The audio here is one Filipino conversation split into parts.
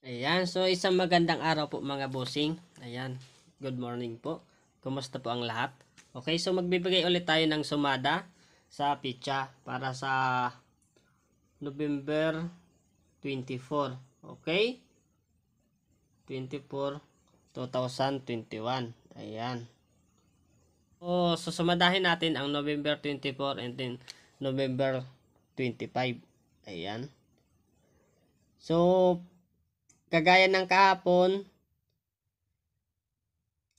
Ayan, so isang magandang araw po mga bossing. Ayan, good morning po. Kumusta po ang lahat? Okay, so magbibigay ulit tayo ng sumada sa pitcha para sa November 24. Okay? 24, 2021. Ayan. So, susumadahin natin ang November 24 and then November 25. Ayan. So, kagaya ng kahapon,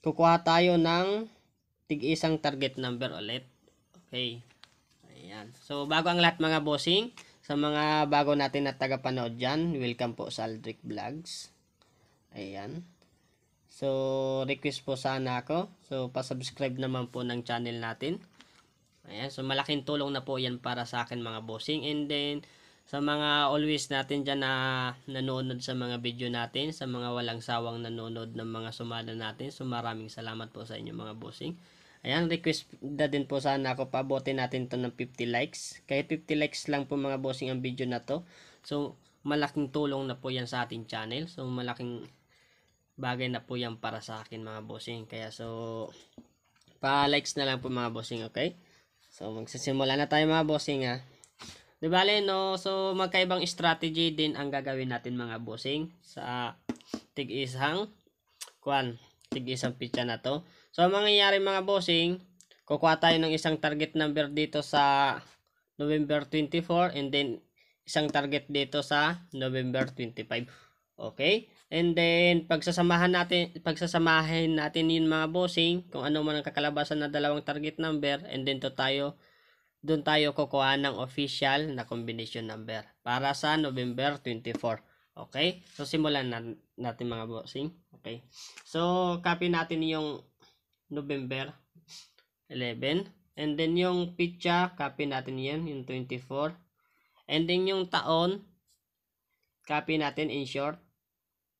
kukuha tayo ng tig-isang target number ulit. Okay. Ayan. So, bago ang lahat mga bossing, sa mga bago natin na tagapanood dyan, welcome po sa Aldrich Vlogs. Ayan. So, request po sana ako. So, pasubscribe naman po ng channel natin. Ayan. So, malaking tulong na po yan para sa akin mga bossing. And then, sa mga always natin dyan na nanonood sa mga video natin, sa mga walang sawang nanonood ng mga sumada natin. So, maraming salamat po sa inyo mga bossing. Ayan, request na din po sana ako pabotin natin to ng 50 likes. Kahit 50 likes lang po mga bossing ang video na to. So, malaking tulong na po yan sa ating channel. So, malaking bagay na po yan para sa akin mga bossing. Kaya so, pa-likes na lang po mga bossing, okay? So, magsisimula na tayo mga bossing ha. Di bale, no? So, magkaibang strategy din ang gagawin natin mga bossing sa tig-isang kwan, tig-isang pitcha na to. So, ang mangyayari mga bossing, kukuha tayo ng isang target number dito sa November 24 and then isang target dito sa November 25. Okay? And then, pagsasamahan natin, pagsasamahin natin yun mga bossing, kung ano man ang kakalabasan na dalawang target number, and then to tayo, doon tayo kukuha ng official na combination number para sa November 24. Okay? So, simulan na, natin mga bossing. Okay? So, copy natin yung November 11. And then yung pitcha, copy natin yan, yung 24. And then yung taon, copy natin in short,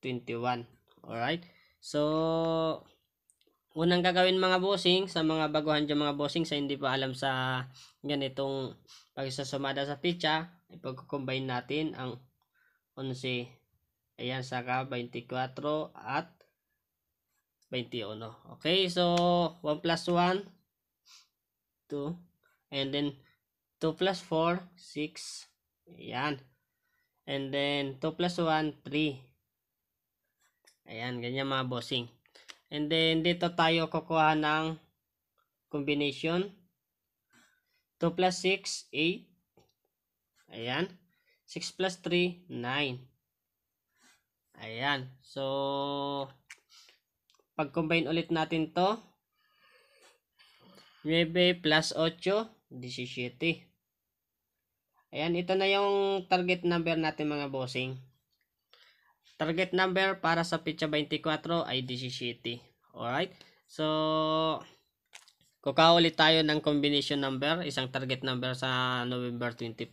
21. Alright? So, unang gagawin mga bossing, sa mga baguhan dyan mga bossing, sa hindi pa alam sa ganitong pagsasumada sa pitcha, ipag-combine natin ang 11. Ayan, saka 24 at 21. Okay, so 1 plus 1, 2. And then 2 plus 4, 6. Ayan. And then 2 plus 1, 3. Ayan, ganyan mga bossing. And then dito tayo kukuha ng combination. 2 plus 6, 8. Ayan. 6 plus 3, 9. Ayan. So, pag-combine ulit natin to. 9 plus 8, 17. Ayan, ito na yung target number natin mga bossing. Target number para sa pitcha 24 ay 17. Alright? So, kukuha ulit tayo ng combination number, isang target number sa November 25.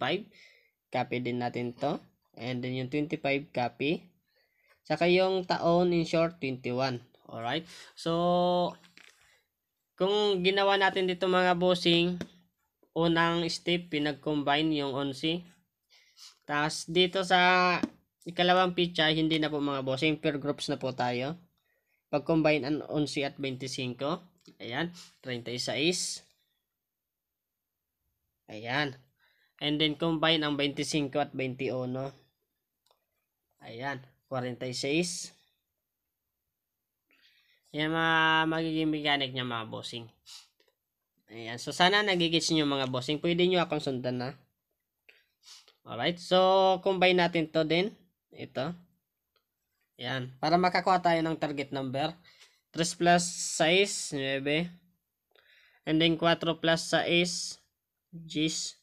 Copy din natin to. And then yung 25 copy. Saka yung taon in short 21. Alright? So, kung ginawa natin dito mga bossing, unang step, pinag-combine yung 11. Tapos dito sa ikalawang pitcha, hindi na po mga bossing, per groups na po tayo. Pag-combine ang 11 at 25. Ayan, 36. Ayan. And then combine ang 25 at 21. Ayan, 46. Yan mga magiging mechanic niya mga bossing. Ayan. So, sana nagigits nyo mga bossing. Pwede nyo akong sundan na. Alright. So, combine natin to din. Ito. Ayan. Para makakuha tayo ng target number. 3 plus 6, 9. And then 4 plus 6, 10.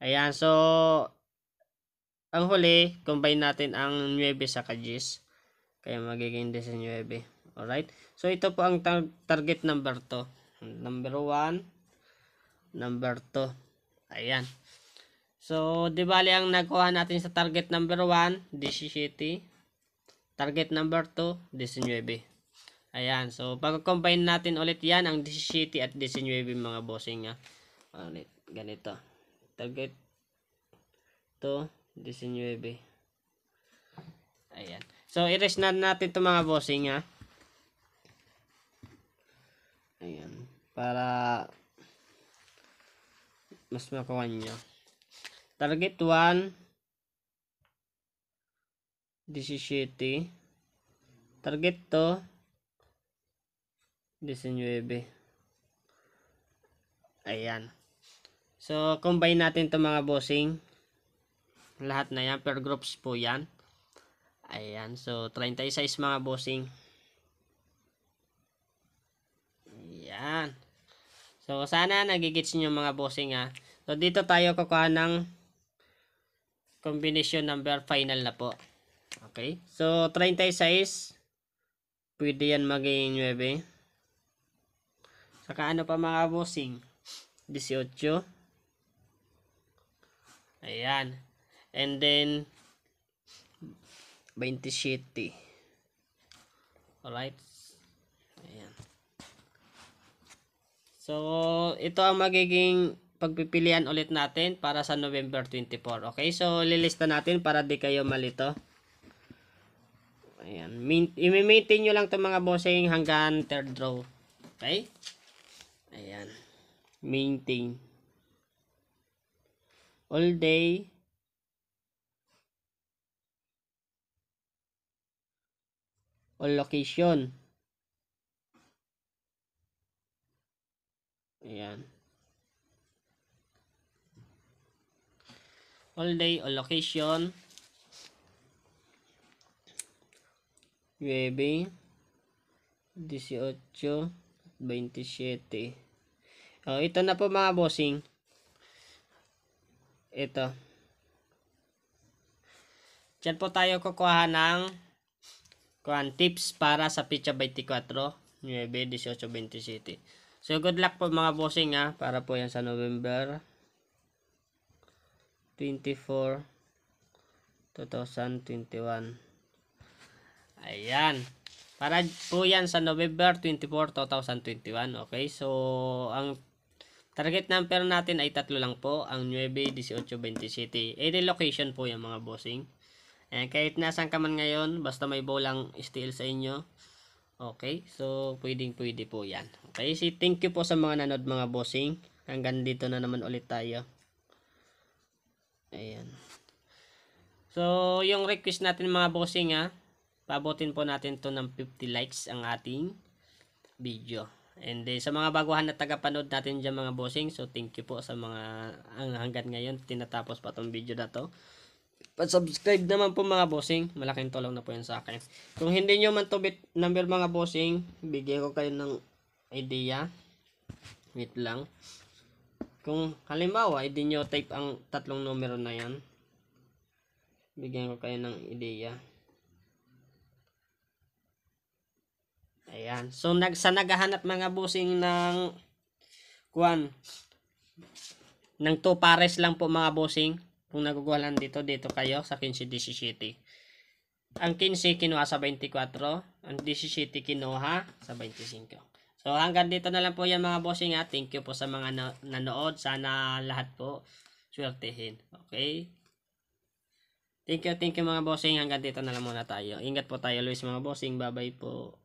Ayan. So, ang huli, combine natin ang 9 sa 10. Kaya magiging 19. Alright? So, ito po ang tar target number to. Number 1. Number 2. Ayan. So, di bali ang nakuha natin sa target number 1, 17. Target number 2, 19. Ayan. So, pag-combine natin ulit yan, ang 17 at 19 mga bossing. Ha? Ulit. Ganito. Target 2, 19. Ayan. So, erase na natin to mga bossing ha. Ayan. Para mas makuha nyo. Target 1 17 Target 2 19 Ayan. So, combine natin to mga bossing. Lahat na yan. Per groups po yan. Ayan. So, 36 mga bossing. Ayan. So, sana nagigits nyo mga bossing ha. So, dito tayo kukuha ng combination number final na po. Okay. So, 36. Pwede yan maging 9. Saka ano pa mga bossing? 18. Ayan. And then, 27. Alright. Ayan. So, ito ang magiging pagpipilian ulit natin para sa November 24. Okay? So, lilista natin para di kayo malito. Ayan. I-maintain nyo lang itong mga bossing hanggang third row. Okay? Ayan. Maintain. All day. All location. Ayan. All day, all location. Nueve. 18. 27. Oh, ito na po mga bossing. Ito. Diyan po tayo kukuha ng kuhan tips para sa Picha 24, 9, 18, 27. So, good luck po mga bossing ha, para po yan sa November 24, 2021. Ayan. Para po yan sa November 24, 2021. Okay, so ang target number natin ay tatlo lang po. Ang 9, 18, 27. Any location po yan mga bossing. Ayan, kahit nasan ka man ngayon, basta may bolang steel sa inyo. Okay, so pwedeng pwede po yan. Okay, so thank you po sa mga nanood mga bossing. Hanggang dito na naman ulit tayo. Ayan. So, yung request natin mga bossing ha, pabotin po natin to ng 50 likes ang ating video. And then, sa mga baguhan na tagapanood natin dyan mga bossing, so thank you po sa mga ang hanggang ngayon, tinatapos pa tong video na to. Pa-subscribe naman po mga bossing, malaking tulong na po yan sa akin. Kung hindi nyo man to bit number mga bossing, bigyan ko kayo ng idea. Wait lang. Kung halimbawa, hindi nyo type ang tatlong numero na yan, bigyan ko kayo ng ideya. Ayan. So, nag, sa naghahanap mga bossing ng kuan ng 2 pares lang po mga bossing. Kung nagugulan dito, dito kayo sa 15-17. Ang 15 kinuha sa 24. Ang 17 kinuha sa 25. So hanggang dito na lang po yan mga bossing ha. Thank you po sa mga na- nanood. Sana lahat po swertehin. Okay? Thank you, thank you mga bossing. Hanggang dito na lang muna tayo. Ingat po tayo Luis mga bossing. Bye bye po.